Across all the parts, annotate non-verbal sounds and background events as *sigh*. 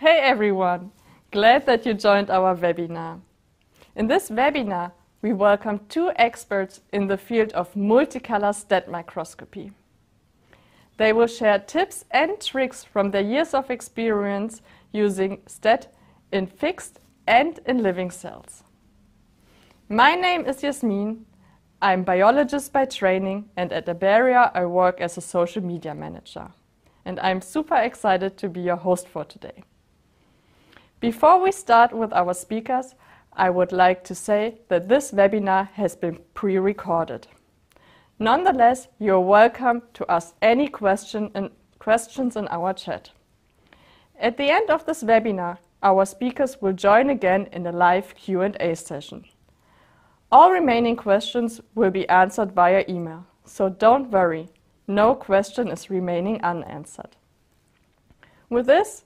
Hey everyone! Glad that you joined our webinar. In this webinar, we welcome two experts in the field of multicolor STED microscopy. They will share tips and tricks from their years of experience using STED in fixed and in living cells. My name is Yasmin. I'm biologist by training and at abberior I work as a social media manager. And I'm super excited to be your host for today. Before we start with our speakers, I would like to say that this webinar has been pre-recorded. Nonetheless, you're welcome to ask any question in, questions in our chat. At the end of this webinar, our speakers will join again in a live Q&A session. All remaining questions will be answered via email, so don't worry, no question is remaining unanswered. With this,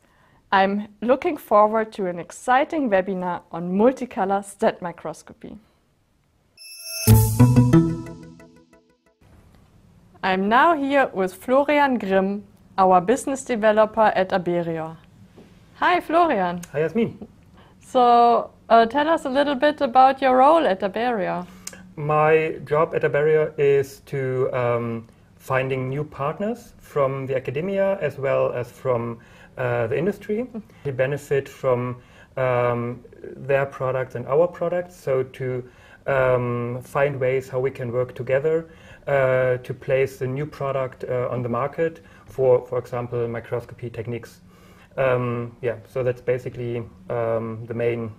I'm looking forward to an exciting webinar on multicolor STED microscopy. I'm now here with Florian Grimm, our business developer at abberior. Hi, Florian. Hi, Yasmin. So, uh, tell us a little bit about your role at abberior. My job at abberior is to um, finding new partners from the academia as well as from uh, the industry. They benefit from um, their products and our products, so to um, find ways how we can work together uh, to place a new product uh, on the market for, for example, microscopy techniques. Um, yeah, so that's basically um, the main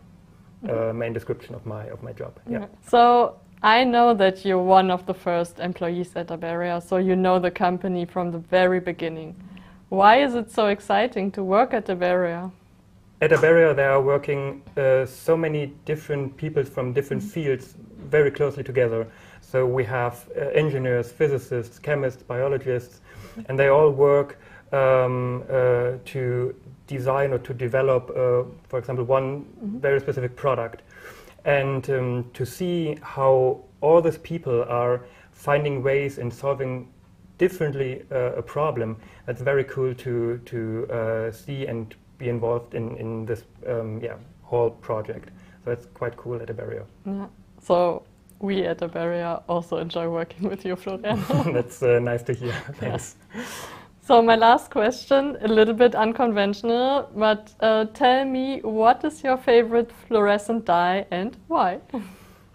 uh, main description of my of my job. Yeah. So I know that you're one of the first employees at abberior, so you know the company from the very beginning. Why is it so exciting to work at abberior? At abberior, there are working uh, so many different people from different mm -hmm. fields very closely together. So we have uh, engineers, physicists, chemists, biologists, and they all work um, uh, to design or to develop, uh, for example, one mm -hmm. very specific product. And um, to see how all these people are finding ways in solving differently uh, a problem. That's very cool to to uh, see and be involved in in this um, yeah whole project. So it's quite cool at abberior. Yeah. So we at abberior also enjoy working with you, Florian. *laughs* That's uh, nice to hear. *laughs* Thanks. Yeah. So my last question, a little bit unconventional, but uh, tell me, what is your favorite fluorescent dye and why? *laughs*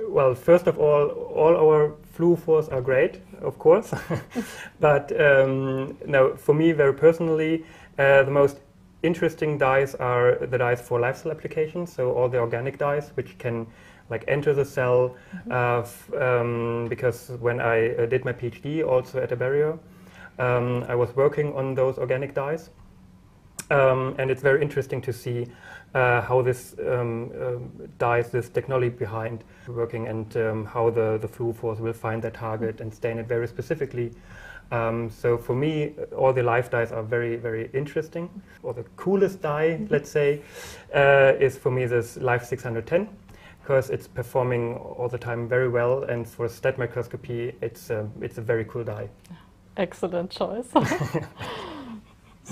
Well, first of all, all our fluorophores are great, of course. *laughs* but um, no, for me, very personally, uh, the most interesting dyes are the dyes for life cell applications. So all the organic dyes, which can like enter the cell. Mm -hmm. uh, um, because when I uh, did my PhD, also at abberior, um, I was working on those organic dyes. Um, and it's very interesting to see uh, how this um, uh, this technology behind working, and um, how the, the force will find their target and stain it very specifically. Um, so for me, all the live dyes are very, very interesting. Or the coolest dye, mm -hmm. let's say, uh, is for me this LIVE 610 because it's performing all the time very well, and for STED microscopy, it's a, it's a very cool dye. Excellent choice. *laughs*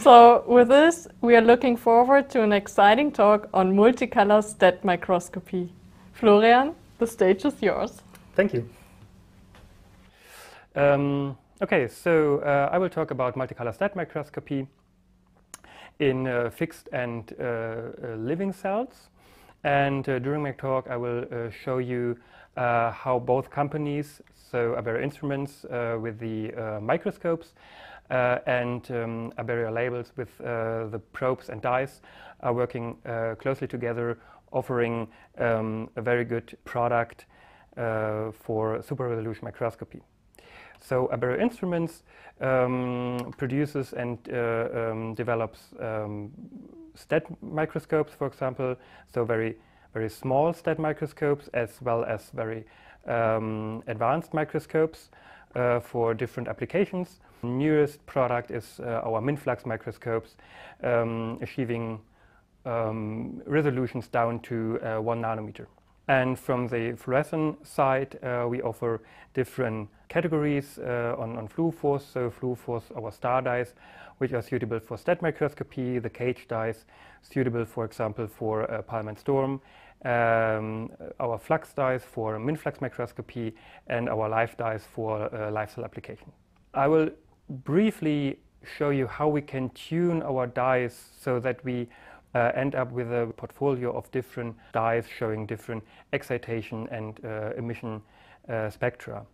So with this, we are looking forward to an exciting talk on multicolor STED microscopy. Florian, the stage is yours. Thank you. Um, okay, so uh, I will talk about multicolor STED microscopy in uh, fixed and uh, uh living cells. And uh, during my talk, I will uh, show you how both companies, so abberior Instruments with the microscopes, and um, labels with uh, the probes and dyes are working uh, closely together, offering um, a very good product for super resolution microscopy. So abberior Instruments um, produces and uh, um, develops um, STED microscopes, for example, so very very small STED microscopes as well as very um, advanced microscopes uh, for different applications. Newest product is uh, our MinFlux microscopes, um, achieving um, resolutions down to uh, one nanometer. And from the fluorescent side, uh, we offer different categories uh, on, on Fluophores. So Fluophores, our star dyes, which are suitable for STED microscopy, the cage dyes, suitable, for example, for uh, Palm and Storm, um, our flux dyes for MinFlux microscopy, and our live dyes for uh, live cell application. I will briefly show you how we can tune our dyes so that we uh, end up with a portfolio of different dyes showing different excitation and uh, emission uh, spectra.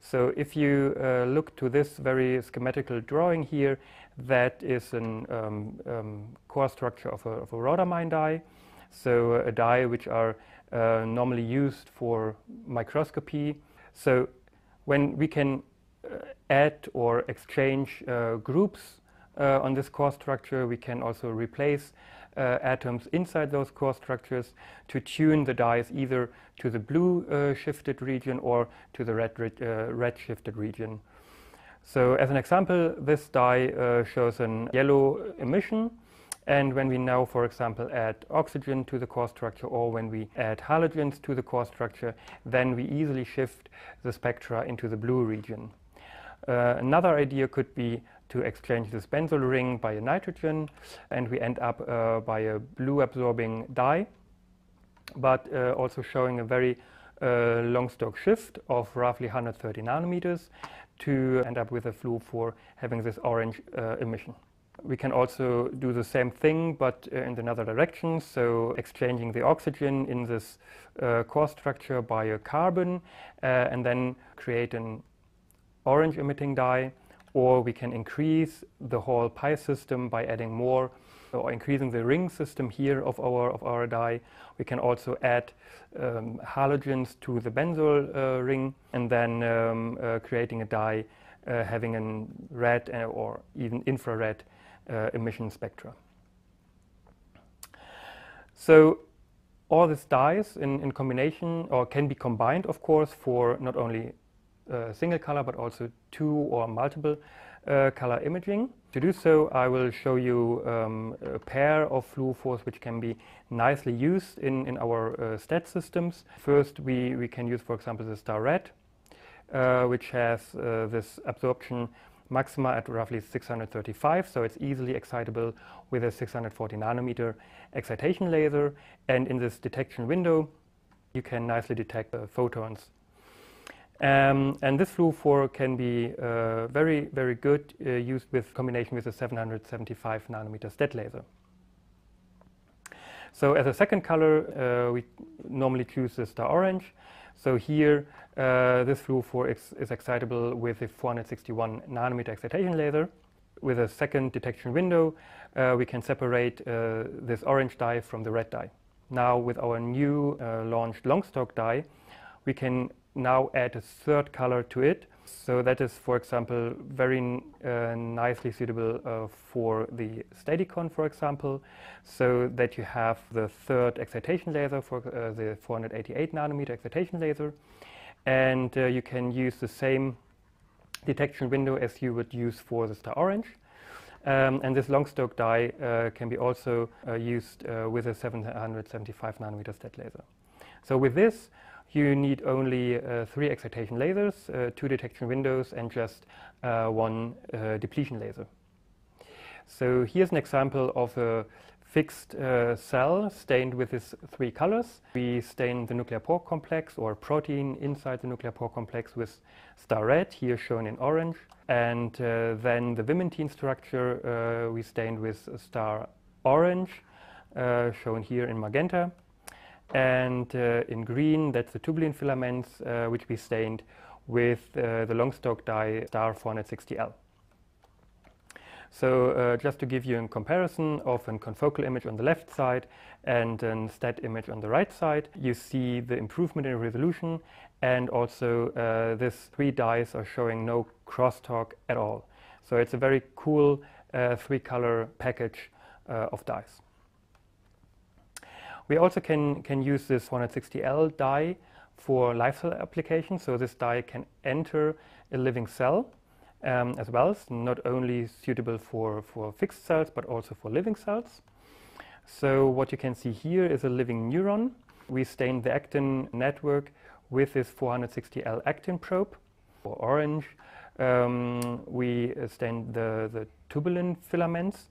So if you uh, look to this very schematical drawing here, that is a um, um, core structure of a, of a rhodamine dye. So a dye which are uh, normally used for microscopy. So when we can add or exchange uh, groups uh, on this core structure, we can also replace uh, atoms inside those core structures to tune the dyes either to the blue uh, shifted region or to the red, uh, red shifted region. So as an example, this dye uh, shows an yellow emission. And when we now, for example, add oxygen to the core structure or when we add halogens to the core structure, then we easily shift the spectra into the blue region. Uh, another idea could be to exchange this benzyl ring by a nitrogen, and we end up uh, by a blue absorbing dye, but uh, also showing a very uh, long Stokes shift of roughly 130 nanometers to end up with a fluophore having this orange uh, emission. We can also do the same thing, but uh, in another direction. So exchanging the oxygen in this core structure by a carbon, and then create an orange emitting dye or we can increase the whole pi system by adding more or increasing the ring system here of our of our dye. We can also add um, halogens to the benzyl uh, ring and then um, uh, creating a dye uh, having a red uh, or even infrared uh, emission spectra. So all these dyes in, in combination or can be combined of course for not only uh, single color, but also two or multiple uh, color imaging. To do so, I will show you um, a pair of fluophores which can be nicely used in, in our uh, STED systems. First, we, we can use, for example, the star red, uh, which has uh, this absorption maxima at roughly 635, so it's easily excitable with a 640 nanometer excitation laser. And in this detection window, you can nicely detect the photons um, and this fluophore can be uh, very, very good uh, used with combination with a 775 nanometer STED laser. So as a second color, uh, we normally choose the star orange. So here, uh, this fluophore is, is excitable with a 461 nanometer excitation laser. With a second detection window, uh, we can separate uh, this orange dye from the red dye. Now, with our new launched long Stokes dye, we can now add a third color to it. So that is, for example, very uh, nicely suitable uh, for the STEDYCON, for example, so that you have the third excitation laser for uh, the 488 nanometer excitation laser, and uh, you can use the same detection window as you would use for the Star Orange. Um, and this long Stokes dye uh, can be also uh, used with a 775 nanometer STED laser. So with this, you need only uh, three excitation lasers, uh, two detection windows, and just uh, one uh, depletion laser. So here's an example of a fixed uh, cell stained with these three colors. We stain the nuclear pore complex or protein inside the nuclear pore complex with star red, here shown in orange. And uh, then the vimentin structure we stained with star orange, shown here in magenta. And uh, in green, that's the tubulin filaments, uh, which we stained with uh, the long Stokes dye star 460L. So uh, just to give you a comparison of a confocal image on the left side and a STED image on the right side, you see the improvement in resolution and also uh, these three dyes are showing no crosstalk at all. So it's a very cool uh, three color package of dyes. We also can, can use this 460L dye for live cell applications. So this dye can enter a living cell um, as well. It's not only suitable for, for fixed cells, but also for living cells. So what you can see here is a living neuron. We stained the actin network with this 460L actin probe. For orange, um, we stained the, the tubulin filaments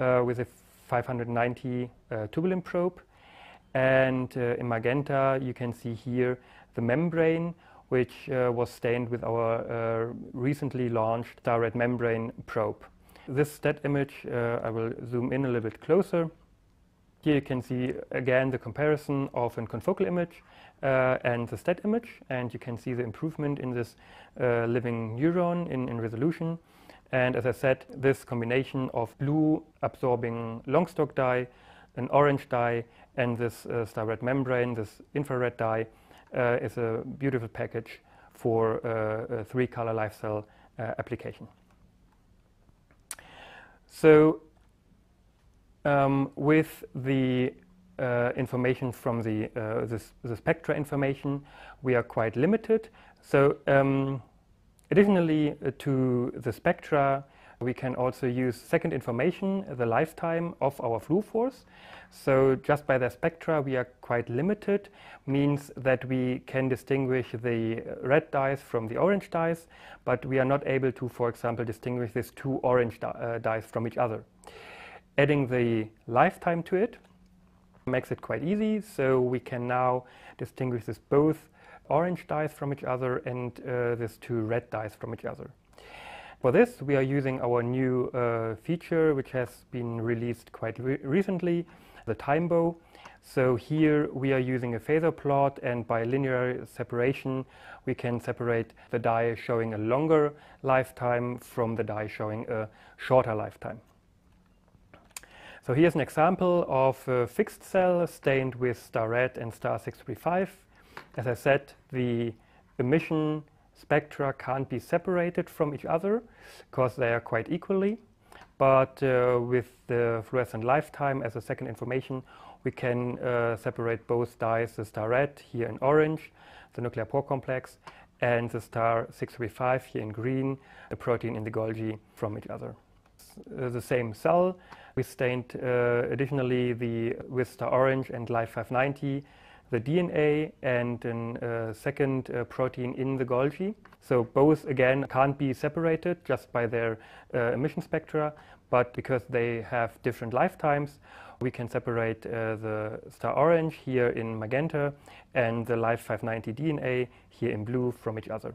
uh, with a 590 uh, tubulin probe. And uh, in magenta, you can see here the membrane, which uh, was stained with our uh, recently launched direct membrane probe. This STED image, I will zoom in a little bit closer. Here you can see again the comparison of a confocal image uh, and the STED image, and you can see the improvement in this uh, living neuron in, in resolution. And as I said, this combination of blue absorbing long Stokes dye, an orange dye, and this uh, star red membrane, this infrared dye, uh, is a beautiful package for uh, a three color live cell uh, application. So, um, with the uh, information from the, uh, this, the spectra information, we are quite limited. So, um, additionally to the spectra, we can also use second information, the lifetime of our fluorophores. So just by the spectra, we are quite limited, means that we can distinguish the red dyes from the orange dyes, but we are not able to, for example, distinguish these two orange uh, dyes from each other. Adding the lifetime to it makes it quite easy, so we can now distinguish this both orange dyes from each other and uh, these two red dyes from each other. For this, we are using our new uh, feature, which has been released quite re recently, the timebow. So here we are using a phasor plot, and by linear separation, we can separate the dye showing a longer lifetime from the dye showing a shorter lifetime. So here's an example of a fixed cell stained with star red and star 635. As I said, the emission spectra can't be separated from each other because they are quite equally. But uh, with the fluorescent lifetime as a second information, we can uh, separate both dyes, the star red here in orange, the nuclear pore complex, and the star 635 here in green, the protein in the Golgi from each other. Uh, the same cell. We stained uh, additionally the with star orange and live 590 the DNA and a uh, second uh, protein in the Golgi. So both again can't be separated just by their uh, emission spectra, but because they have different lifetimes, we can separate uh, the star orange here in magenta and the live 590 DNA here in blue from each other.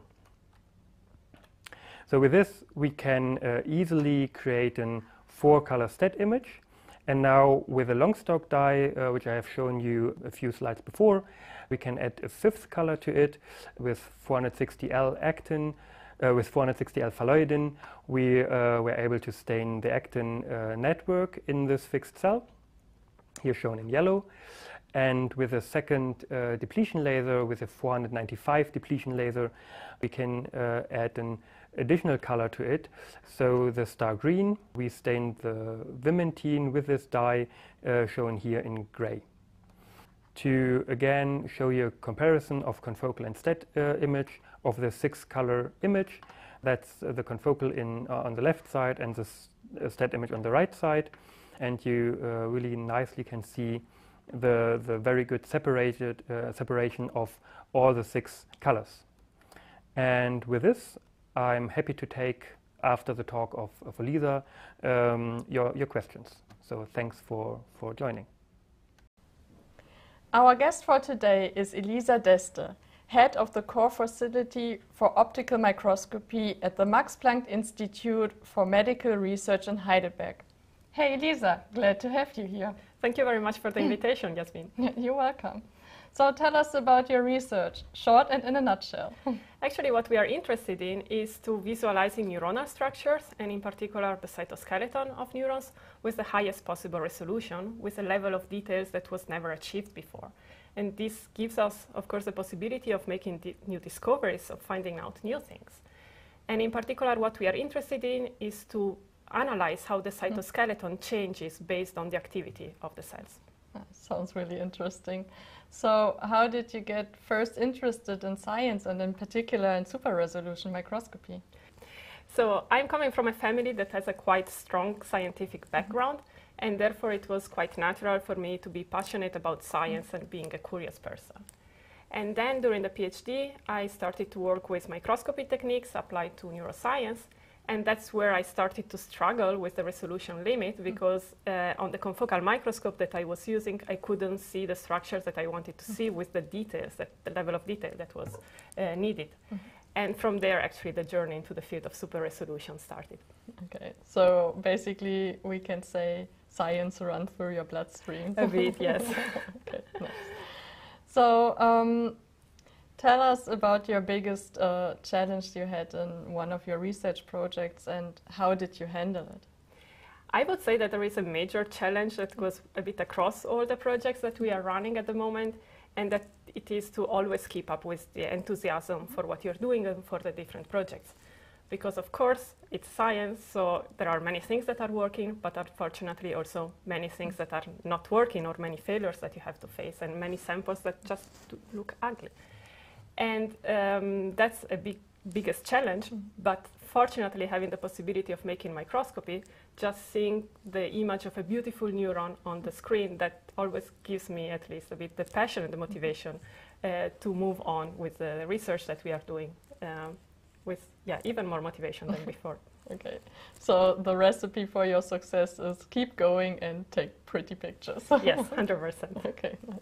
So with this, we can uh, easily create a four color STED image and now with a long Stokes dye, uh, which I have shown you a few slides before, we can add a fifth color to it with 460L actin. Uh, with 460L phalloidin, we uh, were able to stain the actin uh, network in this fixed cell, here shown in yellow. And with a second uh, depletion laser, with a 495 depletion laser, we can uh, add an additional color to it. So the star green, we stained the vimentin with this dye uh, shown here in gray. To again show you a comparison of confocal and uh, image of the six color image, that's uh, the confocal in, uh, on the left side and the uh, image on the right side. And you uh, really nicely can see the, the very good separated, separation of all the six colors. And with this, I'm happy to take, after the talk of, of Elisa, um, your, your questions. So thanks for, for joining. Our guest for today is Elisa D'Este, head of the core facility for optical microscopy at the Max Planck Institute for Medical Research in Heidelberg. Hey Elisa, glad to have you here. Thank you very much for the invitation, Jasmin. *laughs* You're welcome. So tell us about your research, short and in a nutshell. *laughs* Actually, what we are interested in is to visualizing neuronal structures, and in particular the cytoskeleton of neurons, with the highest possible resolution, with a level of details that was never achieved before. And this gives us, of course, the possibility of making di new discoveries, of finding out new things. And in particular, what we are interested in is to analyze how the cytoskeleton changes based on the activity of the cells. That sounds really interesting. So, how did you get first interested in science and, in particular, in super resolution microscopy? So, I'm coming from a family that has a quite strong scientific mm-hmm. background, And therefore, it was quite natural for me to be passionate about science mm-hmm. and being a curious person. And then during the PhD, I started to work with microscopy techniques applied to neuroscience. And that's where I started to struggle with the resolution limit mm. because uh, on the confocal microscope that I was using, I couldn't see the structures that I wanted to see with the details, that, the level of detail that was uh, needed. Mm -hmm. And from there, actually, the journey into the field of super resolution started. Okay, so basically, we can say science runs through your bloodstream. A bit, yes. *laughs* okay, nice. So, um, tell us about your biggest uh, challenge you had in one of your research projects and how did you handle it? I would say that there is a major challenge that goes a bit across all the projects that we are running at the moment, and that it is to always keep up with the enthusiasm for what you're doing and for the different projects. Because of course, it's science, so there are many things that are working, but unfortunately also many things that are not working or many failures that you have to face and many samples that just look ugly. And um, that's a big, biggest challenge, mm -hmm. but fortunately having the possibility of making microscopy, just seeing the image of a beautiful neuron on the screen, that always gives me at least a bit the passion and the motivation uh, to move on with the research that we are doing um, with yeah, even more motivation than *laughs* before. Okay, so the recipe for your success is keep going and take pretty pictures. yes, *laughs* 100%. okay, nice.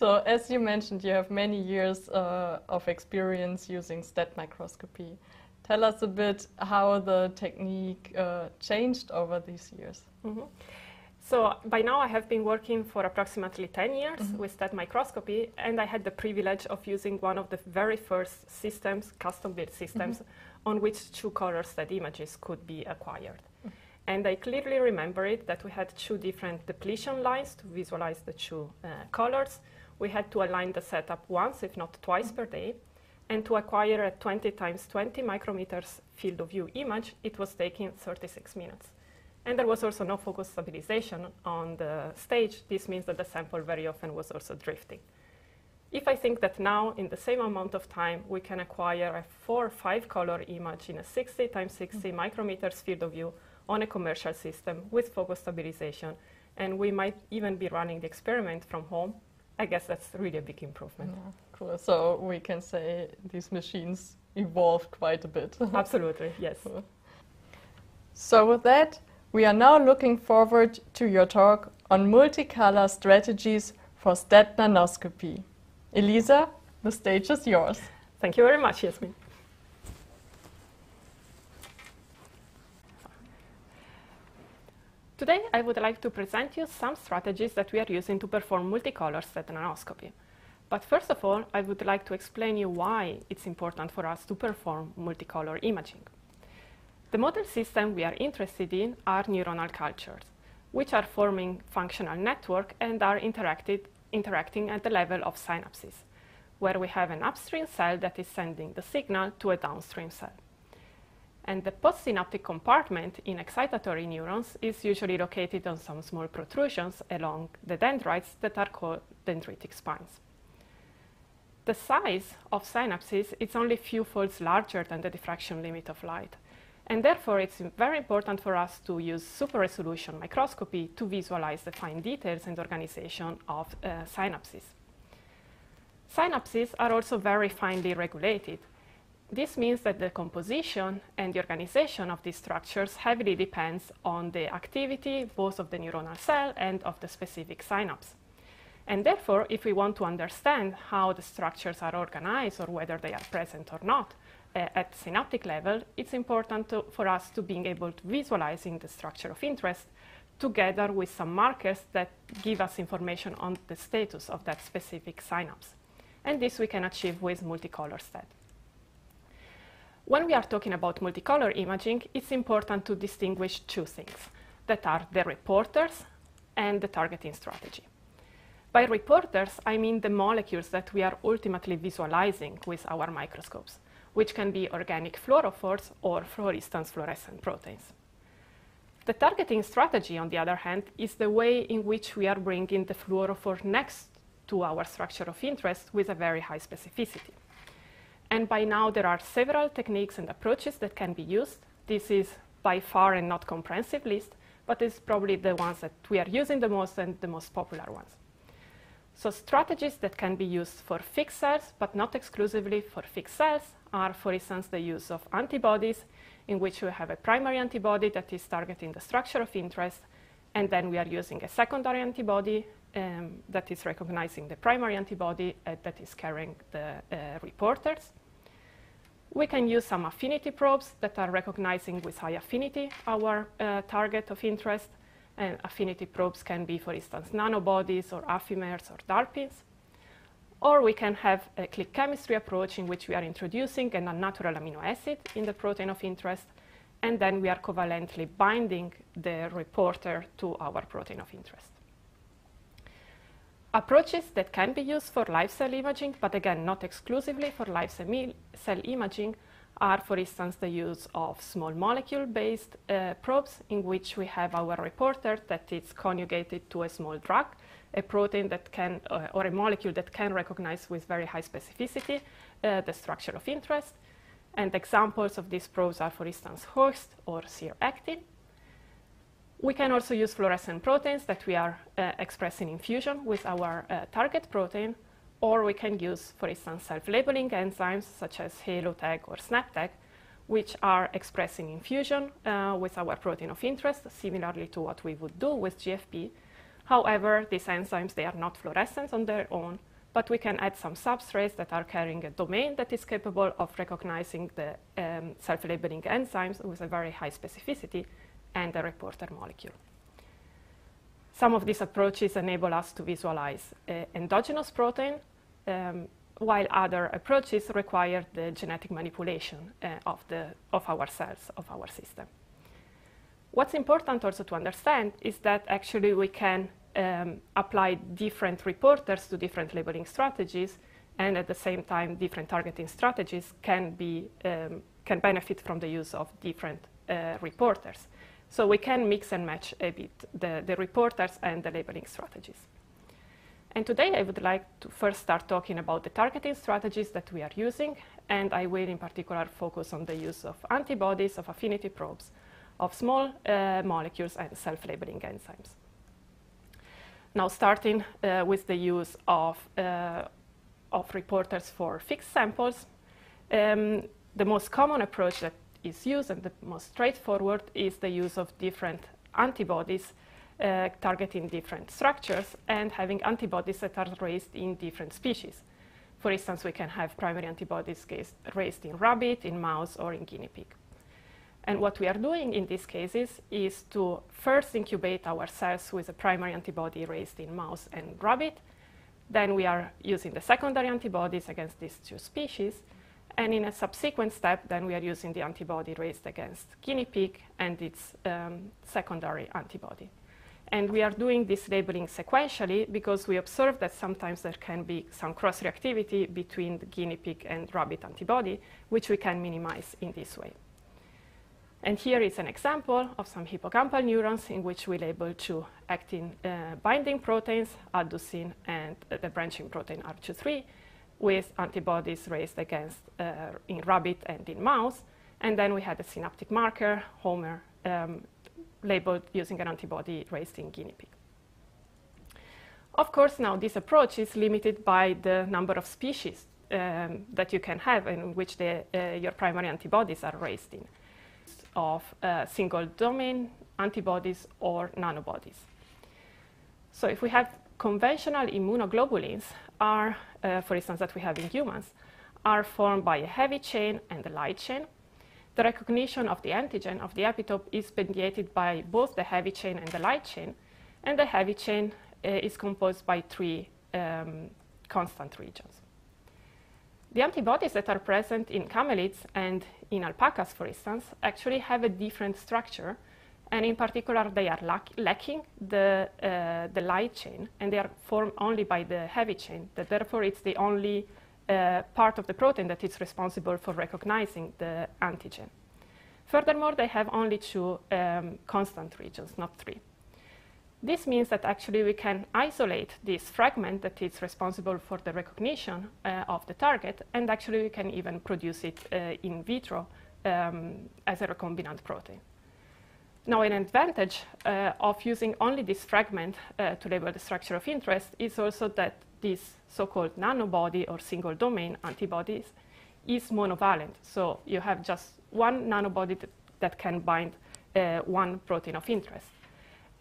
So as you mentioned, you have many years uh, of experience using STED microscopy. Tell us a bit how the technique uh, changed over these years. Mm -hmm. So by now I have been working for approximately 10 years mm -hmm. with STED microscopy and I had the privilege of using one of the very first systems, custom built systems, mm -hmm. on which two-color STED images could be acquired. Mm -hmm. And I clearly remember it that we had two different depletion lines to visualize the two uh, colors. We had to align the setup once, if not twice per day. And to acquire a 20 times 20 micrometers field of view image, it was taking 36 minutes. And there was also no focus stabilization on the stage. This means that the sample very often was also drifting. If I think that now, in the same amount of time, we can acquire a four or five color image in a 60 times 60 mm -hmm. micrometers field of view on a commercial system with focus stabilization, and we might even be running the experiment from home, I guess that's really a big improvement. Yeah, cool. So we can say these machines evolved quite a bit. *laughs* Absolutely, yes. So with that, we are now looking forward to your talk on multicolor strategies for STED nanoscopy. Elisa, the stage is yours. Thank you very much, Yasmin. Today, I would like to present you some strategies that we are using to perform multicolor STED nanoscopy. But first of all, I would like to explain you why it's important for us to perform multicolor imaging. The model system we are interested in are neuronal cultures, which are forming functional network and are interacting at the level of synapses, where we have an upstream cell that is sending the signal to a downstream cell. And the postsynaptic compartment in excitatory neurons is usually located on some small protrusions along the dendrites that are called dendritic spines. The size of synapses is only a few folds larger than the diffraction limit of light, and therefore, it's very important for us to use super resolution microscopy to visualize the fine details and organization of uh, synapses. Synapses are also very finely regulated. This means that the composition and the organization of these structures heavily depends on the activity both of the neuronal cell and of the specific synapse. And therefore, if we want to understand how the structures are organized or whether they are present or not, uh, at synaptic level, it's important to, for us to being able to visualizing the structure of interest together with some markers that give us information on the status of that specific synapse. And this we can achieve with multicolor STED. When we are talking about multicolor imaging, it's important to distinguish two things that are the reporters and the targeting strategy. By reporters, I mean the molecules that we are ultimately visualizing with our microscopes which can be organic fluorophores or, for instance, fluorescent proteins. The targeting strategy, on the other hand, is the way in which we are bringing the fluorophore next to our structure of interest with a very high specificity. And by now, there are several techniques and approaches that can be used. This is by far and not comprehensive list, but it's probably the ones that we are using the most and the most popular ones. So strategies that can be used for fixed cells, but not exclusively for fixed cells, are, for instance, the use of antibodies, in which we have a primary antibody that is targeting the structure of interest, and then we are using a secondary antibody um, that is recognizing the primary antibody uh, that is carrying the uh, reporters. We can use some affinity probes that are recognizing with high affinity our uh, target of interest. And affinity probes can be, for instance, nanobodies or affimers or DARPins. Or we can have a click chemistry approach in which we are introducing an unnatural amino acid in the protein of interest, and then we are covalently binding the reporter to our protein of interest. Approaches that can be used for live cell imaging, but again, not exclusively for live cell imaging, are, for instance, the use of small molecule-based uh, probes in which we have our reporter that is conjugated to a small drug, a protein that can, uh, or a molecule that can recognize with very high specificity uh, the structure of interest. And examples of these probes are, for instance, Hoechst or SiR-actin. We can also use fluorescent proteins that we are uh, expressing in fusion with our uh, target protein, or we can use, for instance, self-labeling enzymes such as HaloTag or SnapTag, which are expressing in fusion uh, with our protein of interest, similarly to what we would do with GFP. However, these enzymes, they are not fluorescent on their own, but we can add some substrates that are carrying a domain that is capable of recognizing the um, self-labeling enzymes with a very high specificity and a reporter molecule. Some of these approaches enable us to visualize uh, endogenous protein, um, while other approaches require the genetic manipulation uh, of, the, of our cells, of our system. What's important also to understand is that actually we can um, apply different reporters to different labeling strategies, and at the same time, different targeting strategies can, be, um, can benefit from the use of different uh, reporters. So we can mix and match a bit the, the reporters and the labeling strategies. And today I would like to first start talking about the targeting strategies that we are using, and I will in particular focus on the use of antibodies, of affinity probes, of small uh, molecules and self-labeling enzymes. Now starting uh, with the use of, uh, of reporters for fixed samples, um, the most common approach that is used and the most straightforward is the use of different antibodies uh, targeting different structures and having antibodies that are raised in different species. For instance, we can have primary antibodies raised in rabbit, in mouse, or in guinea pig. And what we are doing in these cases is to first incubate our cells with a primary antibody raised in mouse and rabbit. Then we are using the secondary antibodies against these two species. And in a subsequent step, then we are using the antibody raised against guinea pig and its um, secondary antibody. And we are doing this labeling sequentially because we observe that sometimes there can be some cross-reactivity between the guinea pig and rabbit antibody, which we can minimize in this way. And here is an example of some hippocampal neurons in which we label two actin uh, binding proteins, adducin and uh, the branching protein Arp2/3, with antibodies raised against uh, in rabbit and in mouse. And then we had a synaptic marker, Homer, um, labeled using an antibody raised in guinea pig. Of course, now this approach is limited by the number of species um, that you can have in which the, uh, your primary antibodies are raised in, of uh, single domain antibodies or nanobodies. So if we have conventional immunoglobulins are, uh, for instance, that we have in humans, are formed by a heavy chain and a light chain the recognition of the antigen of the epitope is mediated by both the heavy chain and the light chain, and the heavy chain uh, is composed by three um, constant regions. The antibodies that are present in camelids and in alpacas, for instance, actually have a different structure, and in particular, they are lack lacking the, uh, the light chain, and they are formed only by the heavy chain. That therefore, it's the only uh, part of the protein that is responsible for recognizing the antigen. Furthermore, they have only two um, constant regions, not three. This means that actually we can isolate this fragment that is responsible for the recognition uh, of the target, and actually we can even produce it uh, in vitro um, as a recombinant protein. Now, an advantage uh, of using only this fragment uh, to label the structure of interest is also that this so-called nanobody or single domain antibodies is monovalent. So you have just one nanobody that, that can bind uh, one protein of interest.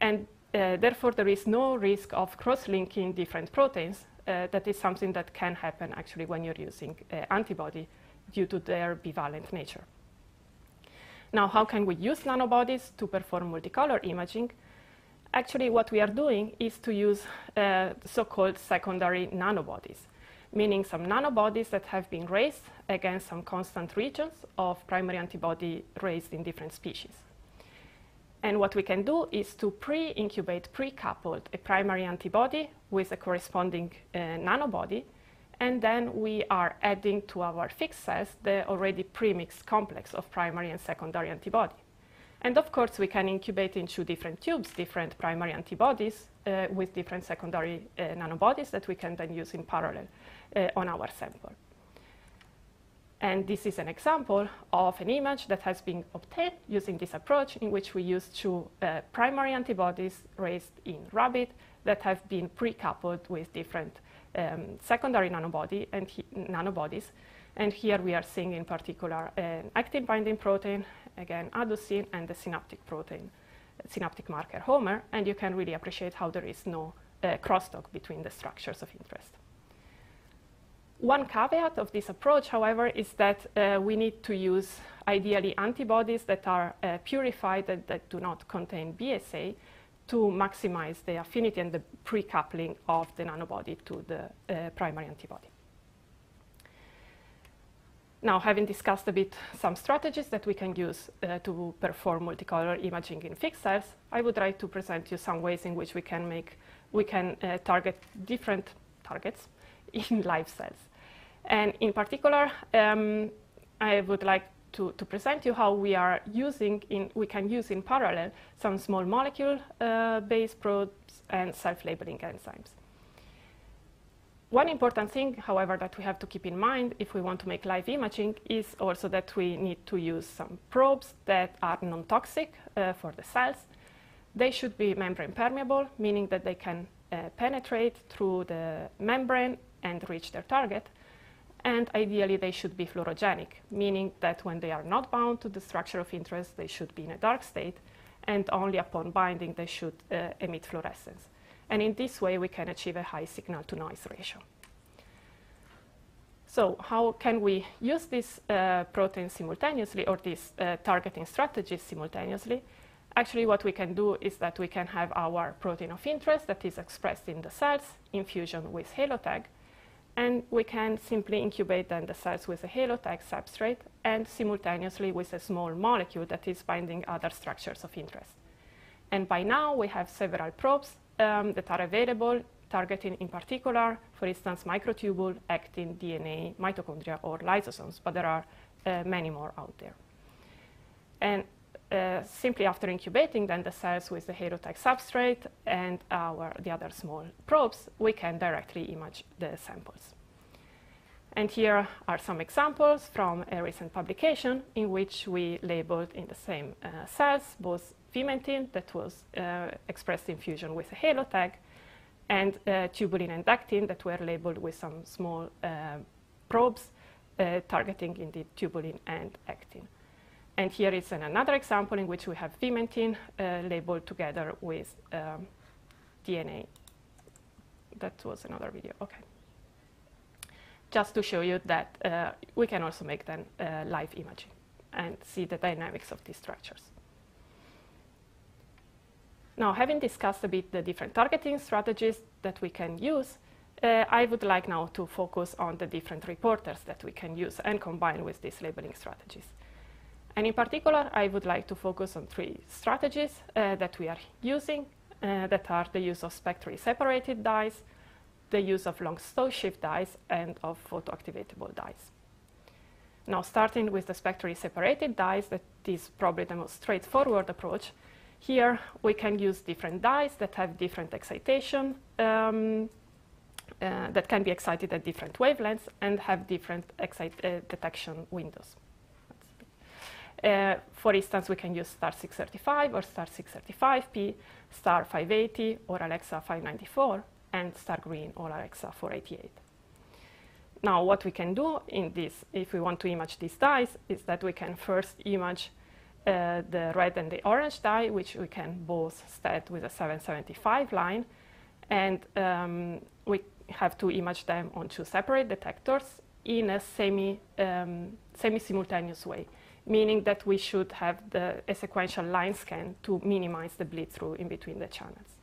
And uh, therefore, there is no risk of cross-linking different proteins. Uh, that is something that can happen actually when you're using uh, antibody due to their bivalent nature. Now, how can we use nanobodies to perform multicolor imaging? Actually, what we are doing is to use uh, so-called secondary nanobodies, meaning some nanobodies that have been raised against some constant regions of primary antibody raised in different species. And what we can do is to pre-incubate, pre-coupled a primary antibody with a corresponding uh, nanobody, and then we are adding to our fixed cells the already premixed complex of primary and secondary antibody. And of course, we can incubate in two different tubes, different primary antibodies uh, with different secondary uh, nanobodies that we can then use in parallel uh, on our sample. And this is an example of an image that has been obtained using this approach in which we use two uh, primary antibodies raised in rabbit that have been pre-coupled with different um, secondary nanobody and nanobodies. And here we are seeing in particular an actin binding protein, again adducin, and the synaptic protein, synaptic marker Homer. And you can really appreciate how there is no uh, crosstalk between the structures of interest. One caveat of this approach, however, is that uh, we need to use ideally antibodies that are uh, purified that, that, do not contain BSA to maximize the affinity and the pre-coupling of the nanobody to the uh, primary antibody. Now, having discussed a bit some strategies that we can use uh, to perform multicolor imaging in fixed cells, I would like to present you some ways in which we can make we can uh, target different targets *laughs* in live cells. And in particular, um, I would like to, to, present you how we are using in, we can use in parallel some small molecule uh, based probes and self-labeling enzymes. One important thing, however, that we have to keep in mind if we want to make live imaging is also that we need to use some probes that are non-toxic uh, for the cells. They should be membrane permeable, meaning that they can uh, penetrate through the membrane and reach their target and ideally they should be fluorogenic, meaning that when they are not bound to the structure of interest, they should be in a dark state, and only upon binding they should uh, emit fluorescence. And in this way, we can achieve a high signal-to-noise ratio. So how can we use these uh, simultaneously, or these uh, targeting strategies simultaneously? Actually, what we can do is that we can have our protein of interest that is expressed in the cells in fusion with halo tag, and we can simply incubate then the cells with a halo tag substrate and simultaneously with a small molecule that is binding other structures of interest. And by now we have several probes um, that are available targeting in particular, for instance, microtubule, actin, DNA, mitochondria, or lysosomes, but there are uh, many more out there. And uh, simply after incubating then the cells with the tag substrate and our, the other small probes, we can directly image the samples. And here are some examples from a recent publication in which we labeled in the same uh, cells both vimentin that was uh, expressed in fusion with a halo tag and uh, tubulin and actin that were labeled with some small uh, probes targeting indeed tubulin and actin. And here is an another example in which we have vimentin uh, labeled together with um, DNA. That was another video, okay. Just to show you that uh, we can also make then uh, live imaging and see the dynamics of these structures. Now, having discussed a bit the different targeting strategies that we can use, uh, I would like now to focus on the different reporters that we can use and combine with these labeling strategies. And in particular, I would like to focus on three strategies uh, that we are using uh, that are the use of spectrally separated dyes, the use of long Stokes shift dyes, and of photoactivatable dyes. Now, starting with the spectrally separated dyes, that is probably the most straightforward approach. Here, we can use different dyes that have different excitation, um, uh, that can be excited at different wavelengths and have different uh, detection windows. Uh, for instance, we can use star 635 or star 635p, star 580 or Alexa 594, and star green or Alexa 488. Now, what we can do in this, if we want to image these dyes, is that we can first image uh, the red and the orange dye, which we can both STED with a 775 line, and um, we have to image them on two separate detectors in a semi, um, semi-simultaneous way, meaning that we should have the, a sequential line scan to minimize the bleed through in between the channels.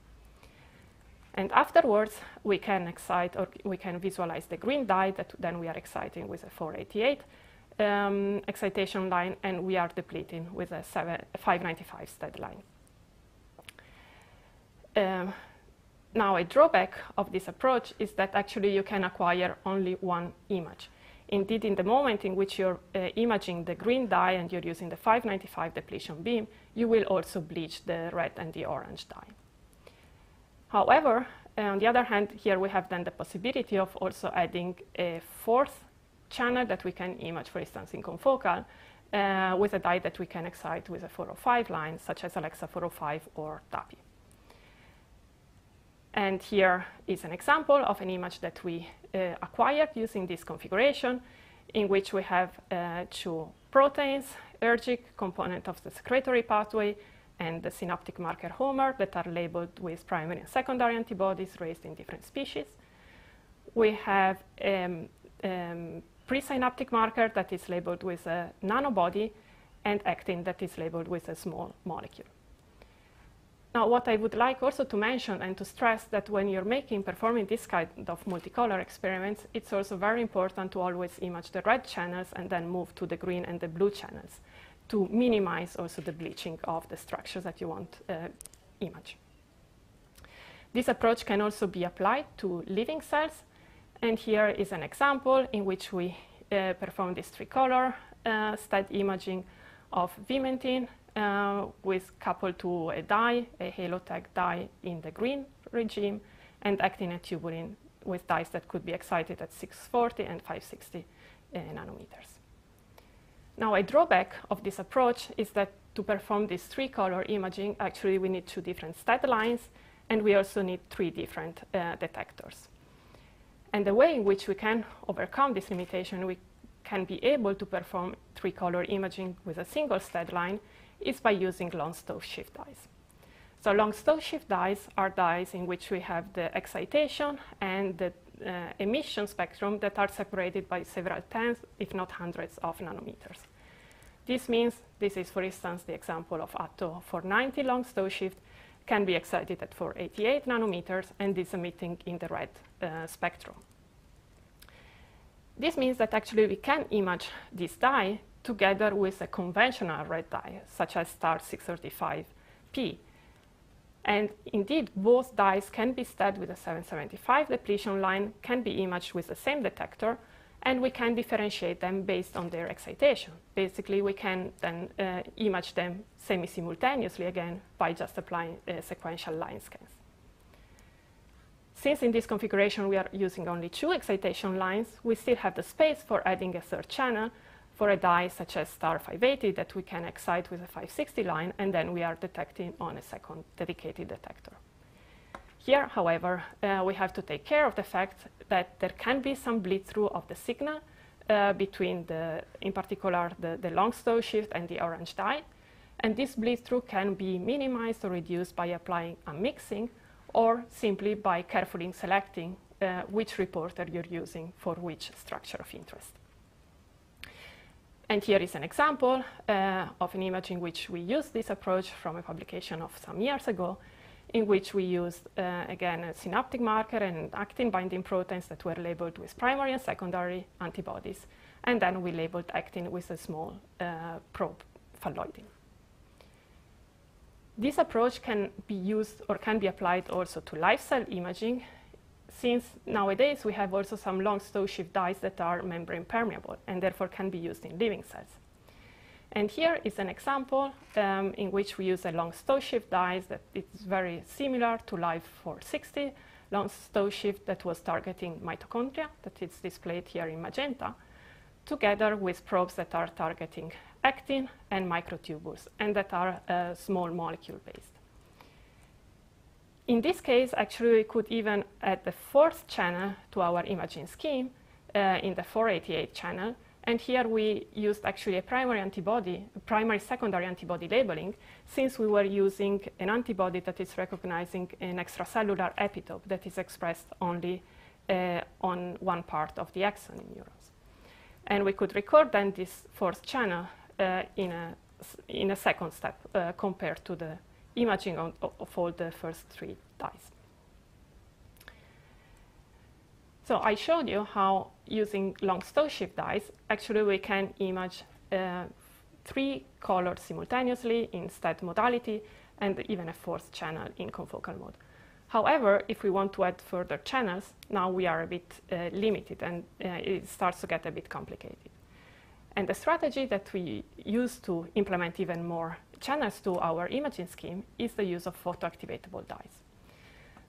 And afterwards, we can excite or we can visualize the green dye that then we are exciting with a 488 um, excitation line, and we are depleting with a, seven, a 595 STED line. Um, now, a drawback of this approach is that actually you can acquire only one image. Indeed, in the moment in which you're uh, imaging the green dye and you're using the 595 depletion beam, you will also bleach the red and the orange dye. However, on the other hand, here we have then the possibility of also adding a fourth channel that we can image, for instance, in confocal, uh, with a dye that we can excite with a 405 line, such as Alexa 405 or DAPI. And here is an example of an image that we uh, acquired using this configuration, in which we have uh, two proteins, ERGIC, component of the secretory pathway, and the synaptic marker Homer that are labeled with primary and secondary antibodies raised in different species. We have um, um, presynaptic marker that is labeled with a nanobody and actin that is labeled with a small molecule. Now, what I would like also to mention and to stress that when you're making, performing this kind of multicolor experiments, it's also very important to always image the red channels and then move to the green and the blue channels to minimize also the bleaching of the structures that you want uh, image. This approach can also be applied to living cells. And here is an example in which we uh, perform this tricolor uh, imaging of vimentin uh, with coupled to a dye, a halo tag dye in the green regime, and actin and tubulin with dyes that could be excited at 640 and 560 uh, nanometers. Now, a drawback of this approach is that to perform this three-color imaging, actually we need two different STED lines, and we also need three different uh, detectors. And the way in which we can overcome this limitation, we can be able to perform three-color imaging with a single STED line is by using long Stokes shift dyes. So long Stokes shift dyes are dyes in which we have the excitation and the uh, emission spectrum that are separated by several tens, if not hundreds, of nanometers. This means, this is for instance the example of ATTO 490 long Stokes shift, can be excited at 488 nanometers and is emitting in the red uh, spectrum. This means that actually we can image this dye together with a conventional red dye, such as star 635P, and indeed, both dyes can be studied with a 775 depletion line, can be imaged with the same detector, and we can differentiate them based on their excitation. Basically, we can then uh, image them semi-simultaneously again by just applying uh, sequential line scans. Since in this configuration we are using only two excitation lines, we still have the space for adding a third channel, for a dye such as star 580 that we can excite with a 560 line, and then we are detecting on a second dedicated detector. Here, however, uh, we have to take care of the fact that there can be some bleed through of the signal uh, between, the, in particular, the, the long Stokes shift and the orange dye. And this bleed through can be minimized or reduced by applying a mixing or simply by carefully selecting uh, which reporter you're using for which structure of interest. And here is an example uh, of an image in which we used this approach from a publication of some years ago, in which we used, uh, again, a synaptic marker and actin binding proteins that were labeled with primary and secondary antibodies. And then we labeled actin with a small uh, probe phalloidin. This approach can be used or can be applied also to live cell imaging since nowadays we have also some long Stokes shift dyes that are membrane permeable and therefore can be used in living cells. And here is an example um, in which we use a long Stokes shift dyes that is very similar to Live 460, long Stowe shift that was targeting mitochondria, that is displayed here in magenta, together with probes that are targeting actin and microtubules, and that are uh, small molecule based. In this case, actually, we could even add the fourth channel to our imaging scheme uh, in the 488 channel. And here we used actually a primary antibody, primary secondary antibody labeling, since we were using an antibody that is recognizing an extracellular epitope that is expressed only uh, on one part of the axon in neurons. And we could record then this fourth channel uh, in, a, in a second step uh, compared to the imaging of, of all the first three dyes. So I showed you how using long Stokes shift dyes, actually we can image uh, three colors simultaneously in STED modality and even a fourth channel in confocal mode. However, if we want to add further channels, now we are a bit uh, limited and uh, it starts to get a bit complicated. And the strategy that we use to implement even more channels to our imaging scheme is the use of photoactivatable dyes.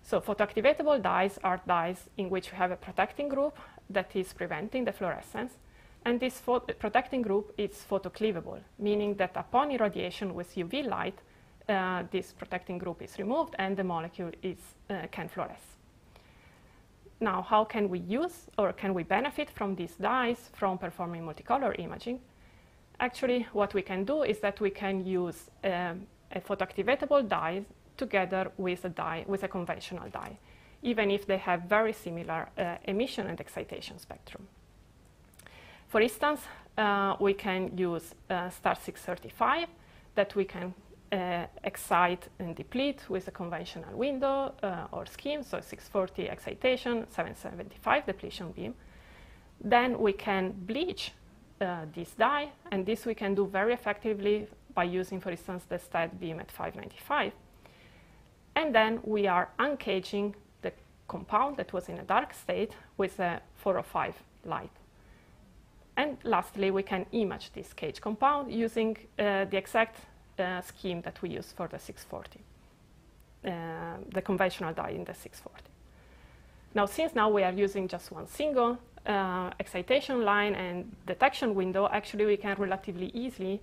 So photoactivatable dyes are dyes in which we have a protecting group that is preventing the fluorescence, and this protecting group is photocleavable, meaning that upon irradiation with UV light, uh, this protecting group is removed and the molecule is, uh, can fluoresce. Now, how can we use or can we benefit from these dyes from performing multicolor imaging? Actually, what we can do is that we can use um, a photoactivatable dye together with a dye, with a conventional dye, even if they have very similar uh, emission and excitation spectrum. For instance, uh, we can use uh, star 635 that we can uh, excite and deplete with a conventional window uh, or scheme, so 640 excitation, 775 depletion beam. Then we can bleach uh, this dye, and this we can do very effectively by using, for instance, the STED beam at 595. And then we are uncaging the compound that was in a dark state with a 405 light. And lastly, we can image this cage compound using uh, the exact uh, scheme that we use for the 640, uh, the conventional dye in the 640. Now, since now we are using just one single uh, excitation line and detection window, actually we can relatively easily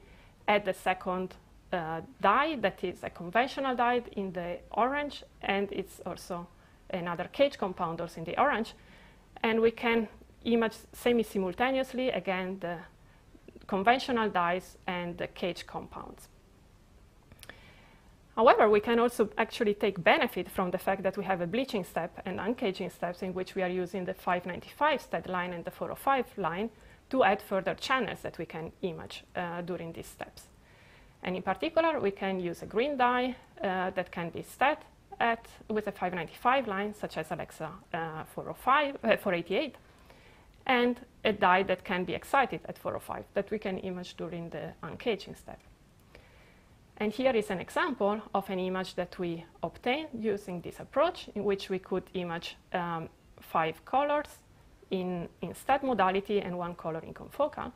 add the second uh, dye that is a conventional dye in the orange, and it's also another cage compound also in the orange. And we can image semi-simultaneously, again, the conventional dyes and the cage compounds. However, we can also actually take benefit from the fact that we have a bleaching step and uncaging steps in which we are using the 595 STED line and the 405 line to add further channels that we can image uh, during these steps. And in particular, we can use a green dye uh, that can be STED at, with a 595 line, such as Alexa uh, 405, uh, 488, and a dye that can be excited at 405 that we can image during the uncaging step. And here is an example of an image that we obtained using this approach, in which we could image um, five colors in, in STED modality and one color in confocal.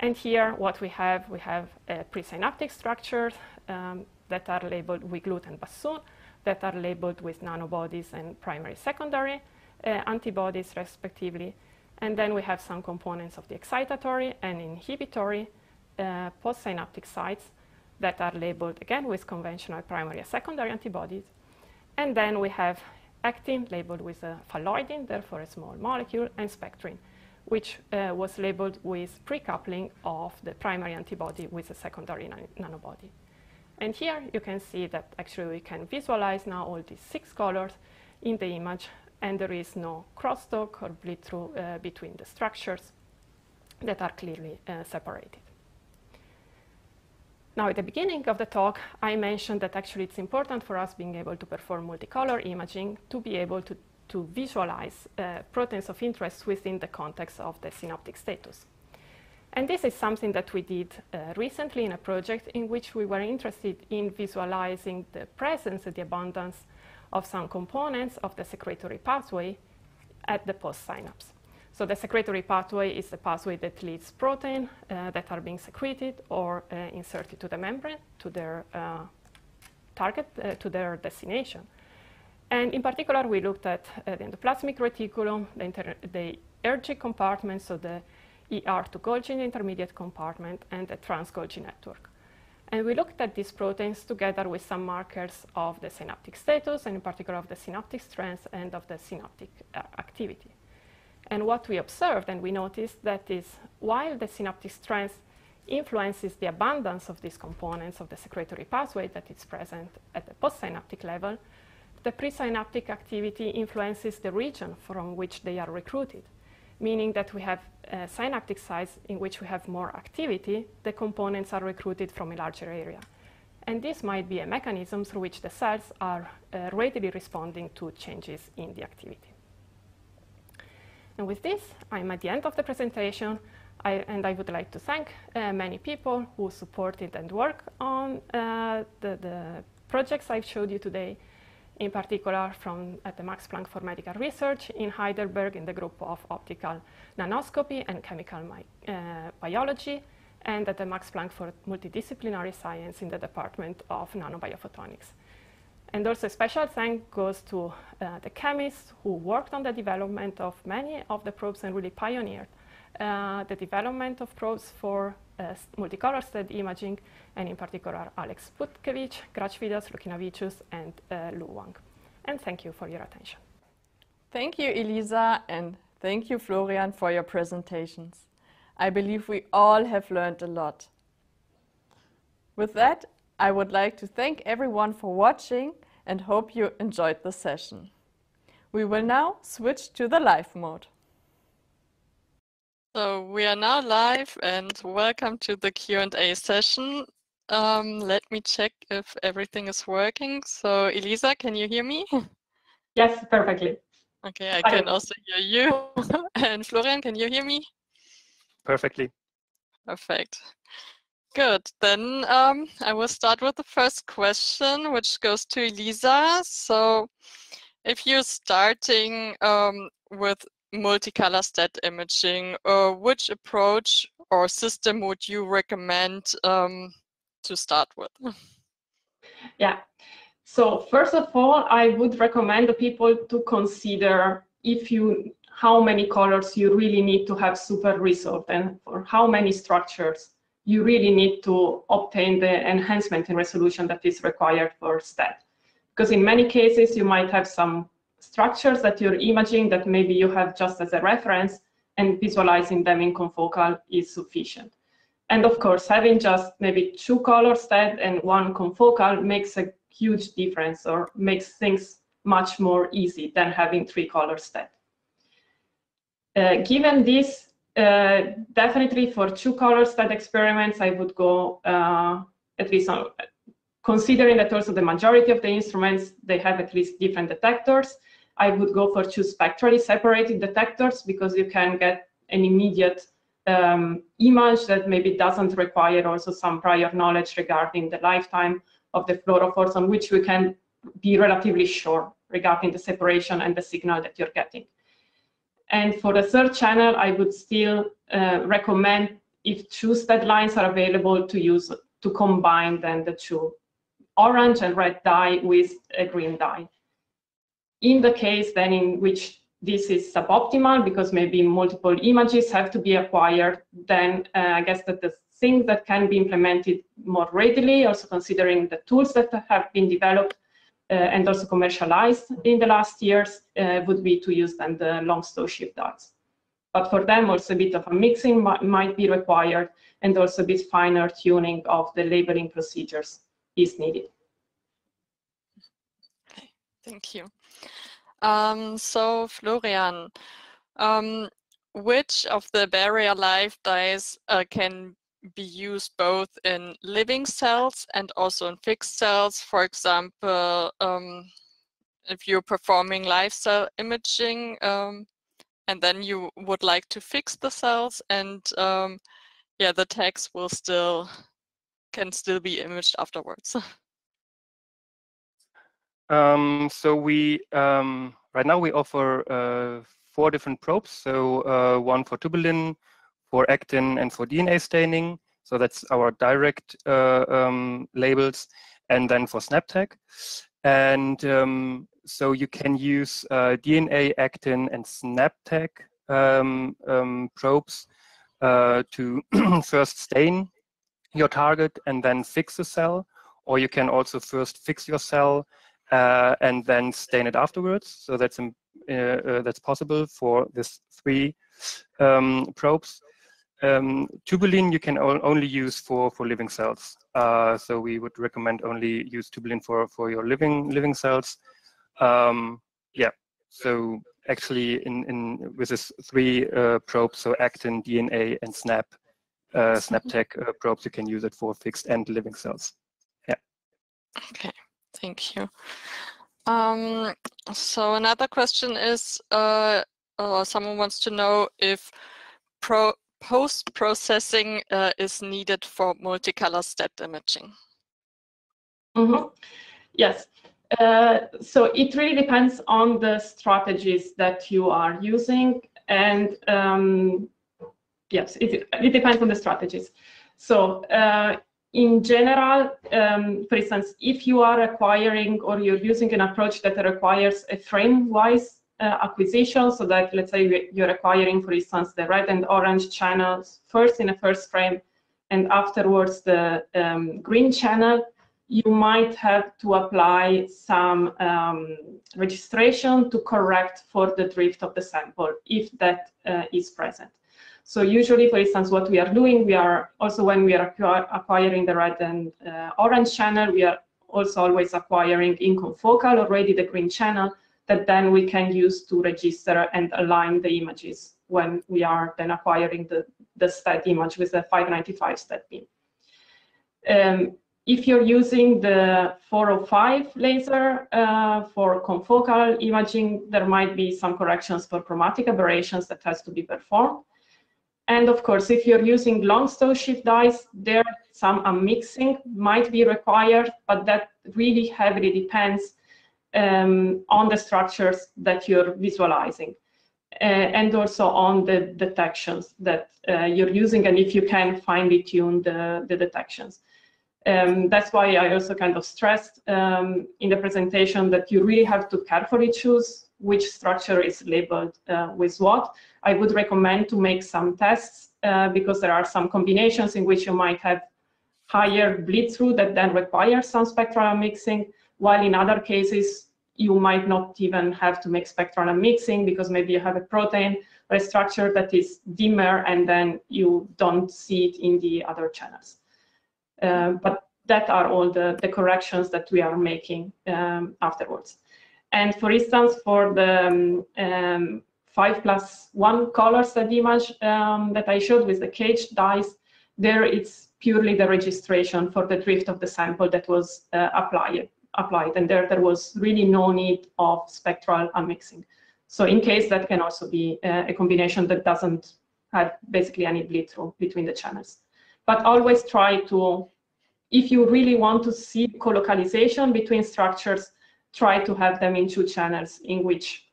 And here what we have, we have uh, presynaptic structures um, that are labeled VGLUT and Bassoon, that are labeled with nanobodies and primary secondary uh, antibodies respectively. And then we have some components of the excitatory and inhibitory uh, postsynaptic sites that are labeled again with conventional primary and secondary antibodies. And then we have actin labeled with a phalloidin, therefore a small molecule, and spectrin, which uh, was labeled with pre-coupling of the primary antibody with a secondary nan nanobody. And here you can see that actually we can visualize now all these six colors in the image, and there is no crosstalk or bleed through uh, between the structures that are clearly uh, separated. Now, at the beginning of the talk, I mentioned that actually it's important for us being able to perform multicolor imaging to be able to, to visualize uh, proteins of interest within the context of the synaptic status. And this is something that we did uh, recently in a project in which we were interested in visualizing the presence and the abundance of some components of the secretory pathway at the post-synapse. So the secretory pathway is the pathway that leads protein uh, that are being secreted or uh, inserted to the membrane to their uh, target, uh, to their destination. And in particular, we looked at uh, the endoplasmic reticulum, the, the ergic compartment, so the ER to Golgi intermediate compartment and the trans-Golgi network. And we looked at these proteins together with some markers of the synaptic status, and in particular of the synaptic strength and of the synaptic uh, activity. And what we observed and we noticed that is while the synaptic strength influences the abundance of these components of the secretory pathway that is present at the postsynaptic level, the presynaptic activity influences the region from which they are recruited, meaning that we have uh, synaptic sites in which we have more activity, the components are recruited from a larger area. And this might be a mechanism through which the cells are uh, readily responding to changes in the activity. And with this, I'm at the end of the presentation, I, and I would like to thank uh, many people who supported and work on uh, the, the projects I've showed you today, in particular from at the Max Planck for Medical Research in Heidelberg in the group of optical nanoscopy and chemical uh, biology, and at the Max Planck for Multidisciplinary Science in the Department of Nanobiophotonics. And also a special thanks goes to uh, the chemists who worked on the development of many of the probes and really pioneered uh, the development of probes for uh, multicolor STED imaging, and in particular Alex Butkevich, Grazvydas, Lukinavicius, and uh, Lu Wang. And thank you for your attention. Thank you, Elisa, and thank you, Florian, for your presentations. I believe we all have learned a lot. With that, I would like to thank everyone for watching and hope you enjoyed the session. We will now switch to the live mode. So we are now live and welcome to the Q&A session. Um, let me check if everything is working. So Elisa, can you hear me? *laughs* Yes, perfectly. Okay, I can also hear you. *laughs* and Florian, can you hear me? Perfectly. Perfect. Good. Then um, I will start with the first question, which goes to Elisa. So if you're starting um, with multicolor STED imaging, uh, which approach or system would you recommend um, to start with? *laughs* Yeah. So first of all, I would recommend the people to consider if you how many colors you really need to have super resolved and for how many structures you really need to obtain the enhancement in resolution that is required for STED. Because in many cases, you might have some structures that you're imaging that maybe you have just as a reference and visualizing them in confocal is sufficient. And of course, having just maybe two colors STED and one confocal makes a huge difference or makes things much more easy than having three colors STED. Uh, given this, uh, definitely for two color STED experiments, I would go uh, at least on, considering that also the majority of the instruments, they have at least different detectors. I would go for two spectrally separated detectors because you can get an immediate um, image that maybe doesn't require also some prior knowledge regarding the lifetime of the fluorophores on which we can be relatively sure regarding the separation and the signal that you're getting. And for the third channel, I would still uh, recommend if two STED lines are available to use to combine then the two orange and red dye with a green dye. In the case then in which this is suboptimal because maybe multiple images have to be acquired, then uh, I guess that the thing that can be implemented more readily, also considering the tools that have been developed and also commercialized in the last years, uh, would be to use then the long Stokes shift dyes. But for them, also a bit of a mixing might be required and also a bit finer tuning of the labeling procedures is needed. Okay, thank you. Um, so Florian, um, which of the abberior LIVE dyes uh, can be used both in living cells and also in fixed cells? For example, um, if you're performing live cell imaging um, and then you would like to fix the cells and um, yeah, the tags will still can still be imaged afterwards. *laughs* Um, so we um, right now we offer uh, four different probes. So uh, one for tubulin, for actin, and for DNA staining. So that's our direct uh, um, labels, and then for SnapTag. And um, so you can use uh, DNA, actin, and SnapTag um, um, probes uh, to *clears throat* first stain your target and then fix the cell, or you can also first fix your cell uh, and then stain it afterwards. So that's um, uh, uh, that's possible for this three um, probes. Um, tubulin you can only use for for living cells. Uh, so we would recommend only use tubulin for for your living living cells. Um, yeah. So actually, in in with this three uh, probes, so actin, DNA, and SNAP, uh, SNAPTag uh, probes, you can use it for fixed and living cells. Yeah. Okay. Thank you. Um, so another question is, uh, uh, someone wants to know if pro post-processing uh, is needed for multicolor STED imaging. Mm -hmm. Yes. Uh, so it really depends on the strategies that you are using. And um, yes, it, it depends on the strategies. So uh, in general, um, for instance, if you are acquiring or you're using an approach that requires a frame-wise acquisition, so that let's say you're acquiring, for instance, the red and orange channels first in a first frame, and afterwards the um, green channel, you might have to apply some um, registration to correct for the drift of the sample if that uh, is present. So usually, for instance, what we are doing, we are also when we are acquiring the red and uh, orange channel, we are also always acquiring in confocal already the green channel that then we can use to register and align the images when we are then acquiring the, the STED image with the 595 STED beam. Um, if you're using the 405 laser uh, for confocal imaging, there might be some corrections for chromatic aberrations that has to be performed. And of course, if you're using long Stokes shift dyes, there some unmixing might be required, but that really heavily depends um, on the structures that you're visualizing. Uh, and also on the detections that uh, you're using and if you can finely tune the, the detections. Um, that's why I also kind of stressed um, in the presentation that you really have to carefully choose which structure is labeled uh, with what. I would recommend to make some tests uh, because there are some combinations in which you might have higher bleed through that then require some spectral mixing, while in other cases you might not even have to make spectral mixing because maybe you have a protein or a structure that is dimmer and then you don't see it in the other channels. Uh, but that are all the, the corrections that we are making um, afterwards. And for instance, for the um, um, five plus one color STED image um, that I showed with the cage dyes, there it's purely the registration for the drift of the sample that was uh, applied, applied. And there, there was really no need of spectral unmixing. So in case that can also be uh, a combination that doesn't have basically any bleed through between the channels. But always try to, if you really want to see colocalization between structures, try to have them in two channels in which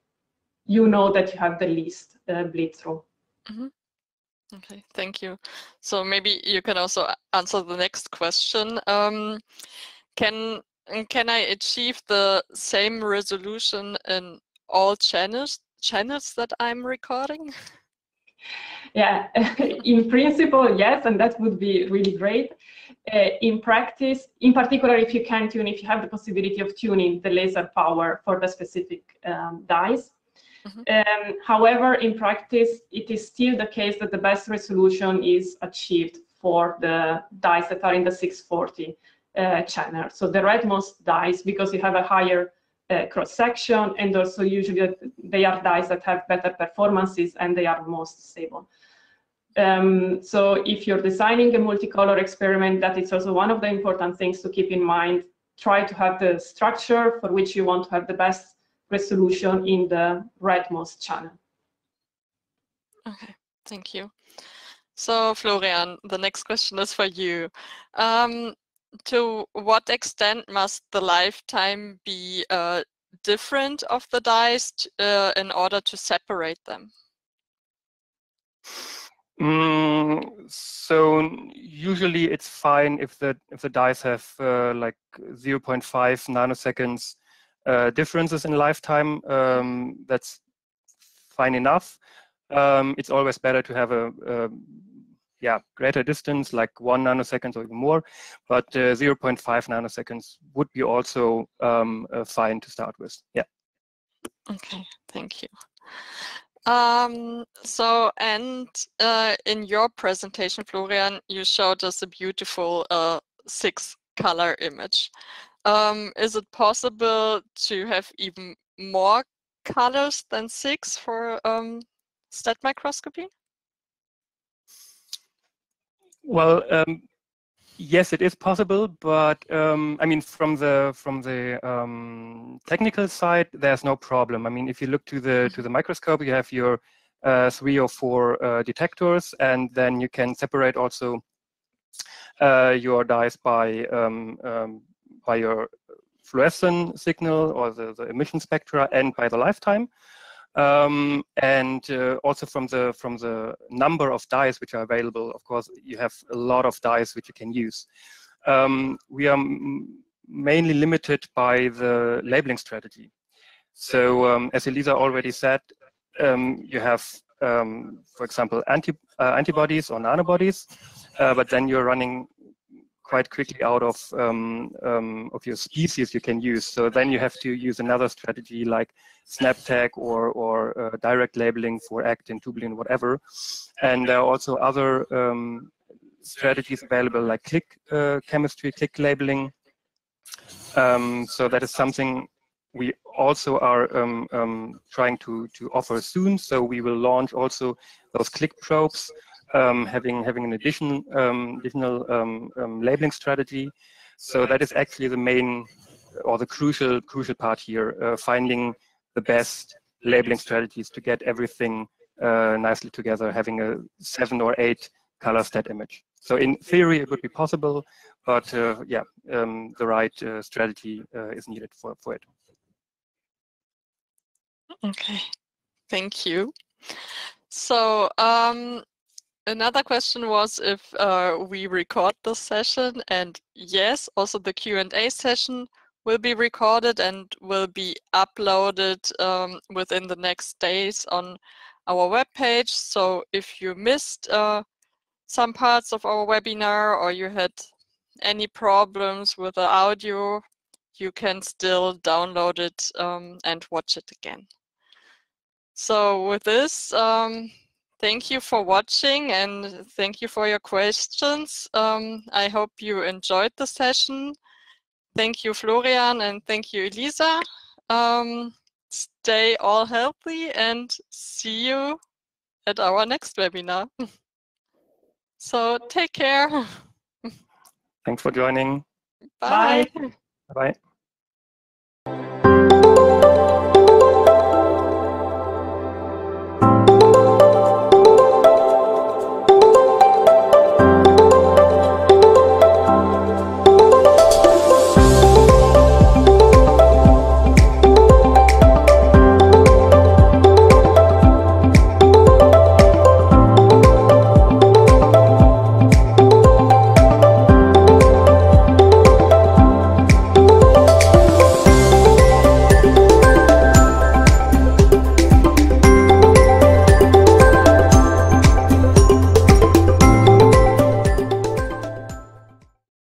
you know that you have the least uh, bleed through. Mm -hmm. Okay, thank you. So maybe you can also answer the next question. Um, can can I achieve the same resolution in all channels channels that I'm recording? Yeah, *laughs* in principle, yes, and that would be really great. Uh, in practice, in particular, if you can tune, if you have the possibility of tuning the laser power for the specific um, dyes. Mm -hmm. um, however, in practice, it is still the case that the best resolution is achieved for the dyes that are in the 640 uh, channel. So the redmost dyes, because you have a higher uh, cross section, and also usually they are dyes that have better performances and they are most stable. Um, so if you're designing a multicolor experiment, that is also one of the important things to keep in mind. Try to have the structure for which you want to have the best resolution in the redmost channel. Okay, thank you. So Florian, the next question is for you. Um, to what extent must the lifetime be uh, different of the dyes uh, in order to separate them? Mm, so usually it's fine if the if the dyes have uh, like 0.5 nanoseconds uh, differences in lifetime. Um, that's fine enough. Um, it's always better to have a, a yeah, greater distance, like one nanosecond or even more, but uh, 0.5 nanoseconds would be also um, uh, fine to start with. Yeah. Okay, thank you. Um, so, and uh, in your presentation, Florian, you showed us a beautiful uh, six color image. Um, is it possible to have even more colors than six for um, STED microscopy? Well, um, yes, it is possible, but um, I mean, from the from the um, technical side, there's no problem. I mean, if you look to the to the microscope, you have your uh, three or four uh, detectors, and then you can separate also uh, your dyes by um, um, by your fluorescent signal or the, the emission spectra and by the lifetime. Um, and uh, also from the from the number of dyes which are available, of course, you have a lot of dyes which you can use. Um, we are mainly limited by the labeling strategy. So um, as Elisa already said, um, you have, um, for example, anti uh, antibodies or nanobodies, uh, but then you're running quite quickly out of um, um, of your species you can use. So then you have to use another strategy like SnapTag or or uh, direct labeling for actin, tubulin, whatever. And there are also other um, strategies available like click uh, chemistry, click labeling. Um, so that is something we also are um, um, trying to to offer soon. So we will launch also those click probes um, having having an additional um, additional um, um, labeling strategy. So that is actually the main or the crucial crucial part here, uh, finding the best labeling strategies to get everything uh, nicely together, having a seven or eight color STED image. So in theory, it would be possible, but uh, yeah, um, the right uh, strategy uh, is needed for, for it. Okay, thank you. So um, Another question was if uh, we record this session, and yes, also the Q&A session will be recorded and will be uploaded um, within the next days on our webpage. So if you missed uh, some parts of our webinar or you had any problems with the audio, you can still download it um, and watch it again. So with this, um, Thank you for watching and thank you for your questions. Um, I hope you enjoyed the session. Thank you, Florian, and thank you, Elisa. Um, stay all healthy and see you at our next webinar. *laughs* so take care. *laughs* Thanks for joining. Bye. Bye.